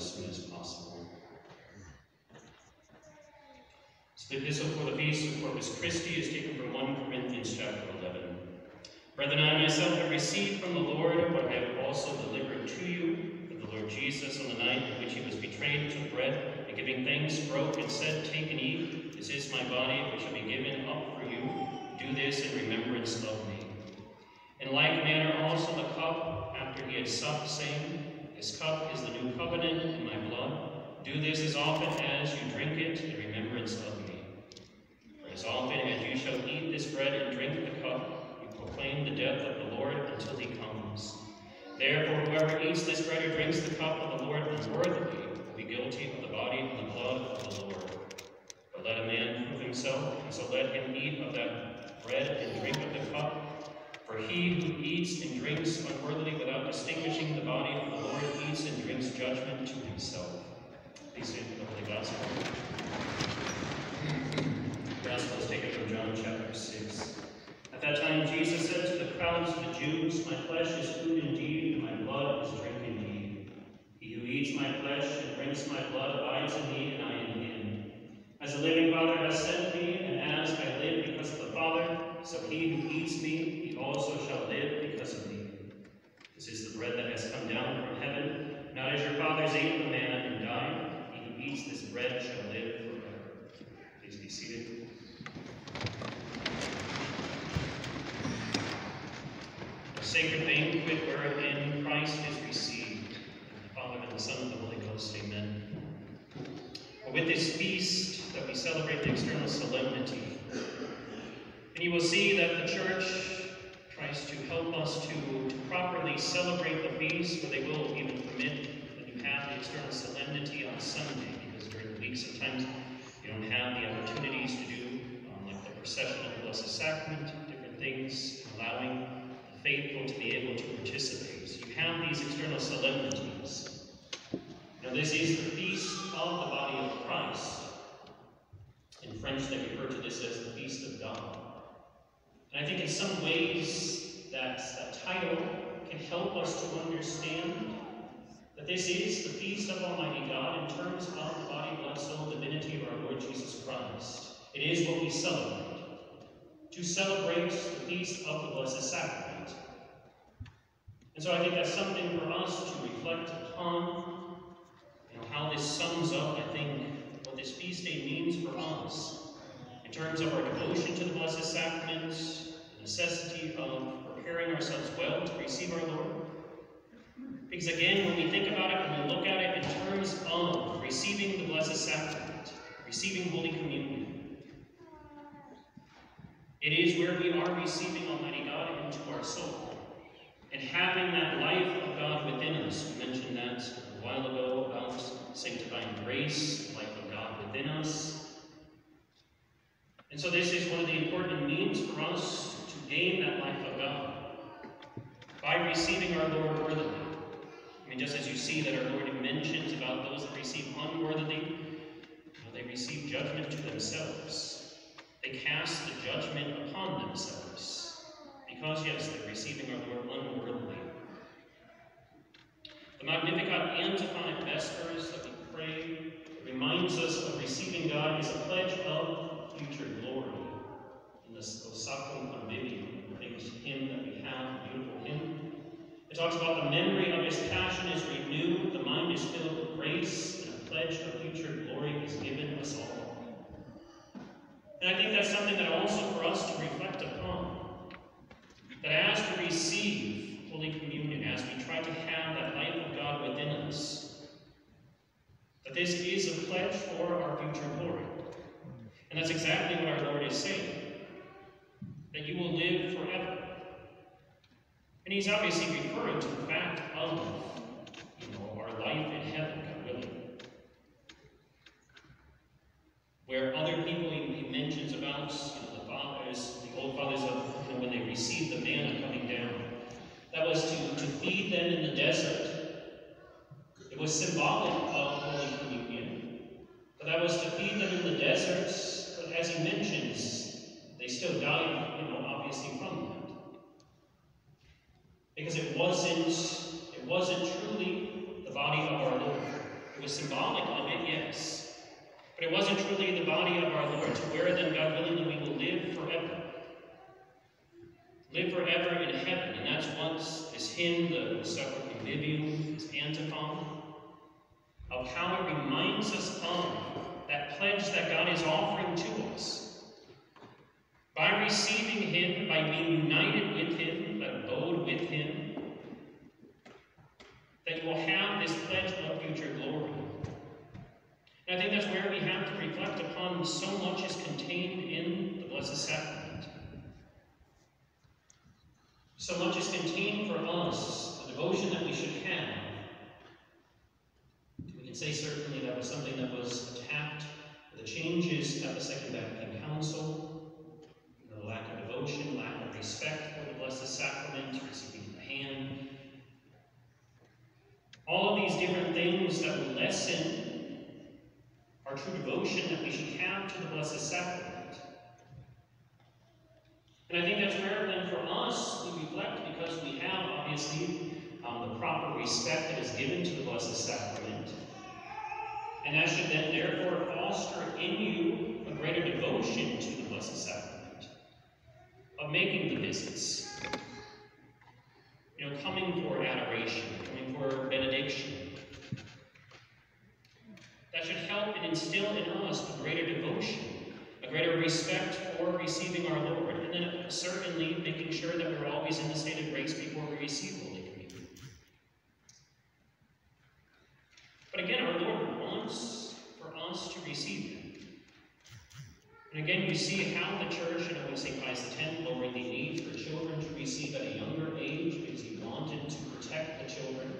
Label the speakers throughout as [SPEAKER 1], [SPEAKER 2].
[SPEAKER 1] as soon as possible. So the epistle for the feast of Corpus Christi is taken from 1 Corinthians chapter 11. Brethren, I myself have received from the Lord what I have also delivered to you, that the Lord Jesus, on the night in which he was betrayed, took bread, and giving thanks, broke, and said, Take and eat, this is my body, which shall be given up for you. Do this in remembrance of me. In like manner also the cup, after he had supped, saying, This cup is the new covenant in my blood. Do this as often as you drink it in remembrance of me. For as often as you shall eat this bread and drink the cup, you proclaim the death of the Lord until he comes. Therefore, whoever eats this bread or drinks the cup of the Lord unworthily will be guilty of the body and the blood of the Lord. But let a man prove himself, and so let him eat of that bread and drink of the cup. For he who eats and drinks unworthily without distinguishing the body eats and drinks judgment to himself. Please read the Gospel. The Gospel is taken from John chapter 6. At that time Jesus said to the crowds of the Jews, My flesh is food indeed, and my blood is drink indeed. He who eats my flesh and drinks my blood abides in me, and I in him. As the living Father has sent me, and as I live because of the Father, so he who eats me, he also shall live because of me. This is the bread that has come down as your fathers ate the manna and died. He who eats this bread shall live forever. Please be seated. A sacred banquet wherein Christ is received. The Father and the Son and the Holy Ghost. Amen. With this feast that we celebrate the external solemnity, and you will see that the church tries to help us to, to properly celebrate the feast, where they will even permit that you have the external solemnity on Sunday, because during the week sometimes you don't have the opportunities to do, um, like the procession of the Blessed Sacrament, different things, allowing the faithful to be able to participate. So you have these external solemnities. Now this is the feast of the body of Christ. In French, they refer to this as the feast of God. And I think in some ways that, that title can help us to understand that this is the feast of Almighty God in terms of the body, blood, soul, divinity of our Lord Jesus Christ. It is what we celebrate. To celebrate the feast of the Blessed Sacrament. And so I think that's something for us to reflect upon, know, how this sums up, I think, what this feast day means for us in terms of our devotion to the Blessed Sacrament, the necessity of preparing ourselves well to receive our Lord. Because again, when we think about it, when we look at it in terms of receiving the Blessed Sacrament, receiving Holy Communion, it is where we are receiving Almighty God into our soul and having that life of God within us. We mentioned that a while ago about sanctifying grace, life of God within us. And so this is one of the important means for us to gain that life of God by receiving our Lord worthily. Just as you see that our Lord mentions about those that receive unworthily, know, they receive judgment to themselves. They cast the judgment upon themselves. Because, yes, they're receiving our Lord unworthily. The Magnificat antiphon Vespers that we pray reminds us of receiving God as a pledge of future glory. In the Sacrum Convivium, the famous hymn that we have, beautiful hymn, it talks about the memory of his passion is renewed, the mind is filled with grace, and a pledge of future glory is given us all. And I think that's something that also for us to reflect upon. That as we receive Holy Communion, as we try to have that life of God within us, that this is a pledge for our future glory. And that's exactly what our Lord is saying. That you will live forever. And he's obviously referring to the fact of, you know, our life in heaven, God willing. Where other people he, mentions about, you know, the fathers, the old fathers of, you know, when they received the manna coming down. That was to, to feed them in the desert. It was symbolic of Holy Communion. But that was to feed them in the deserts. But as he mentions, they still died, you know, obviously from that. Because it wasn't, it wasn't truly the body of our Lord. It It was symbolic of it, yes. But the body of our Lord, to where then, God willing, we will live forever. Live forever in heaven. And that's what this hymn, the Sacrum Convivium, this antiphon, of how it reminds us of that pledge that God is offering to us. By receiving Him, by being united with Him, abode with Him, that you will have this pledge of future glory. And I think that's where we have to reflect upon so much is contained in the Blessed Sacrament. So much is contained for us, the devotion that we should have. We can say certainly that was something that was attacked the changes at the Second Vatican Council, the lack of devotion, lack of respect for the Blessed Sacrament, receiving the hand. All of these different things that will lessen our true devotion that we should have to the Blessed Sacrament. And I think that's where then for us we reflect because we have obviously um, the proper respect that is given to the Blessed Sacrament. And that should then therefore foster in you a greater devotion to the Blessed Sacrament, of making the visits, you know, coming for adoration, coming for benediction. That should help and instill in us a greater devotion, a greater respect for receiving our Lord, and then certainly making sure that we're always in the state of grace before we receive Holy Communion. But again, our Lord wants for us to receive Him. And again, you see how the church, you know, when St. Pius X lowered the age for children to receive at a younger age because he wanted to protect the children,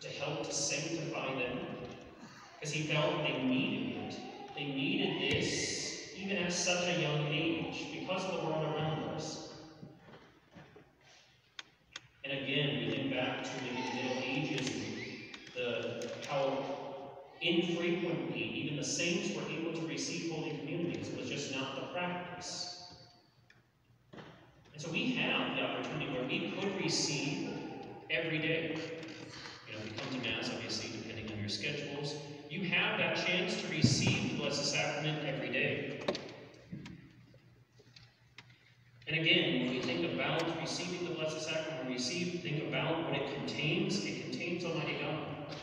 [SPEAKER 1] to help to sanctify them, because he felt they needed it. They needed this even at such a young age because of the world around us. And again, we think back to the Middle Ages, the how infrequently even the saints were able to receive Holy Communion because it was just not the practice. And so we have the opportunity where we could receive every day. You know, we come to Mass, obviously, depending on your schedules, you have that chance to receive the Blessed Sacrament every day. And again, when we think about receiving the Blessed Sacrament, we receive, think about what it contains. It contains Almighty God.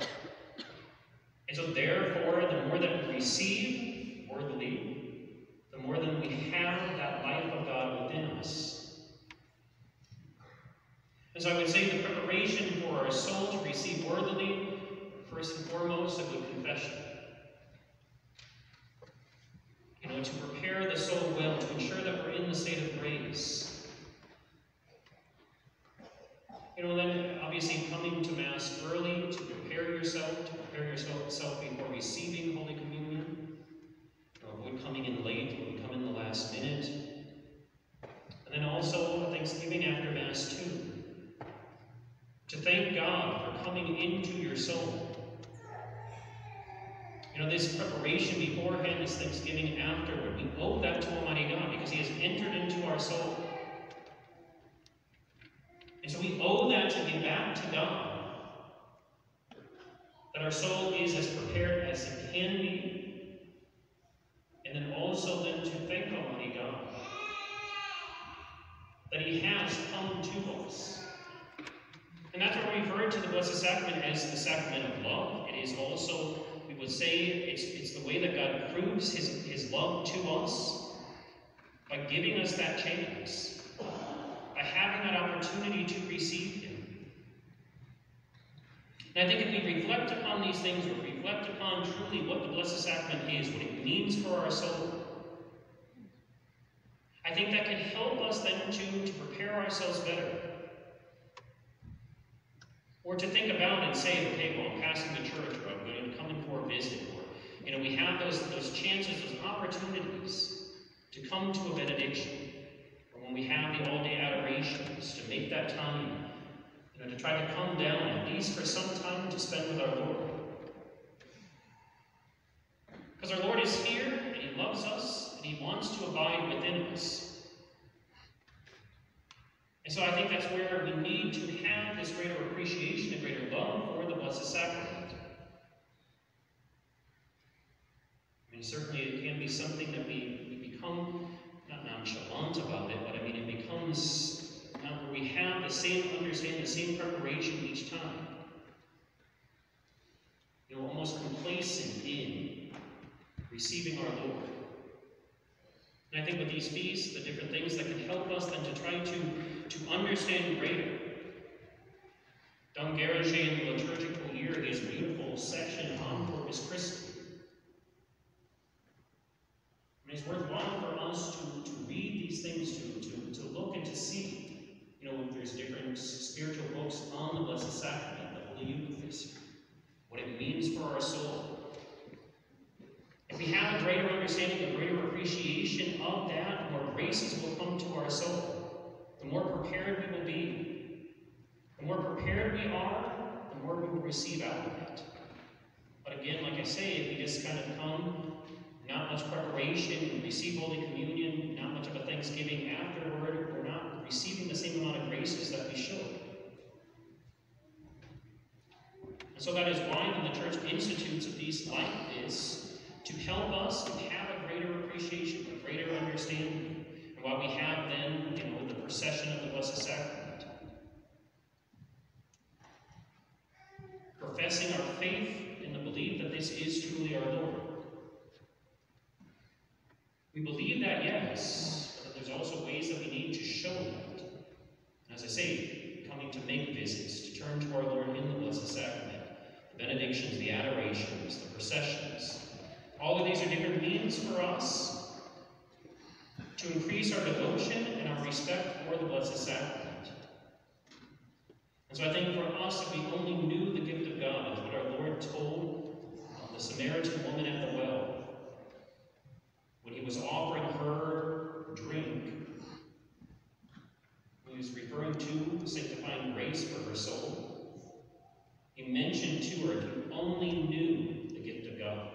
[SPEAKER 1] And so therefore, the more that we receive worthily, the more that we have that life of God within us. And so I would say the preparation for our soul to receive worthily, first and foremost, a good confession. You know, to prepare the soul well, to ensure that we're in the state of grace. You know, then obviously coming to Mass early to prepare yourself, to prepare yourself before receiving Holy Communion. avoid coming in late, you come in the last minute. And then also Thanksgiving after Mass too. To thank God for coming into your soul. You know, this preparation beforehand, this Thanksgiving afterward, we owe that to Almighty God because He has entered into our soul. And so we owe that to give back to God. That our soul is as prepared as it can be. And then also then to thank Almighty God. That He has come to us. And that's why we refer to the Blessed Sacrament as the sacrament of love. It is also, would say, it's, it's the way that God proves his, his love to us by giving us that chance, by having that opportunity to receive Him. And I think if we reflect upon these things, or reflect upon truly what the Blessed Sacrament is, what it means for our soul, I think that can help us then to, to prepare ourselves better. Or to think about and say, okay, well, I'm passing the church, or I'm going to come in for a visit, or, you know, we have those, those chances, those opportunities to come to a benediction, or when we have the all-day adorations, to make that time, you know, to try to come down, at least for some time, to spend with our Lord. Because our Lord is here, and He loves us, and He wants to abide within us so I think that's where we need to have this greater appreciation and greater love for the Blessed Sacrament. I mean, certainly it can be something that we, we become not nonchalant about it, but I mean, it becomes not where we have the same understanding, the same preparation each time. You know, almost complacent in receiving our Lord. And I think with these feasts, the different things that can help us then to try to, to understand greater. Dom Guéranger in the liturgical year, his beautiful section on Corpus Christi. And it's worthwhile for us to, to read these things, to, to, to look and to see. You know, there's different spiritual books on the Blessed Sacrament, the Holy Eucharist, what it means for our soul. If we have a greater understanding, a greater appreciation of that, the more graces will come to our soul. The more prepared we will be. The more prepared we are, the more we will receive out of it. But again, like I say, if we just kind of come, not much preparation, receive Holy Communion, not much of a thanksgiving afterward, we're not receiving the same amount of graces that we should. And so that is why when the Church institutes feast like this, to help us have a greater appreciation, a greater understanding, and why we have then, you know, the procession of the Blessed Sacrament. Professing our faith the that this is truly our Lord. We believe that, yes, but that there's also ways that we need to show that. And as I say, coming to make visits, to turn to our Lord in the Blessed Sacrament, the benedictions, the adorations, the processions. All of these are different means for us to increase our devotion and our respect for the Blessed Sacrament. And so I think for us, if we only knew the gift of God, as what our Lord told the Samaritan woman at the well, when he was offering her drink, he was referring to the sanctifying grace for her soul. He mentioned to her, if you only knew the gift of God.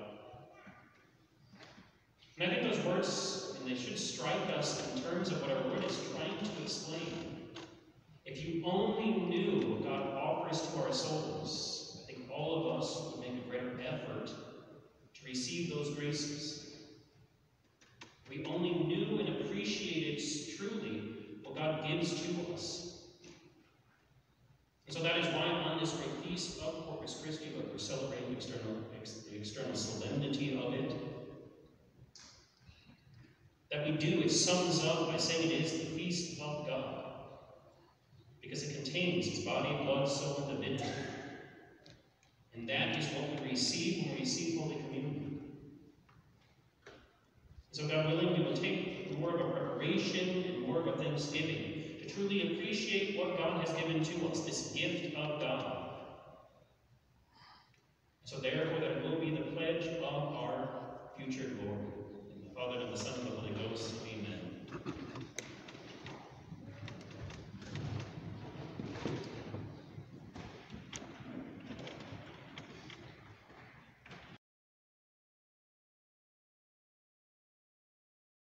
[SPEAKER 1] And I think those words, and they should strike us in terms of what our Lord is trying to explain. If you only knew what God offers to our souls, I think all of us would make a greater effort to receive those graces. We only knew and appreciated truly what God gives to us. And so that is why on this great feast of Corpus Christi, we're celebrating the external, the external solemnity of it, that we do, it sums up by saying it is the feast of God. Because it contains his body, blood, soul, and divinity. And that is what we receive when we receive Holy Communion. So, God willing, we will take more of a preparation and more of a thanksgiving to truly appreciate what God has given to us, this gift of God. So, therefore, that will be the pledge of our future glory. In the Father, and the Son, and the Holy Ghost. Amen.